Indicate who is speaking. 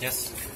Speaker 1: Yes.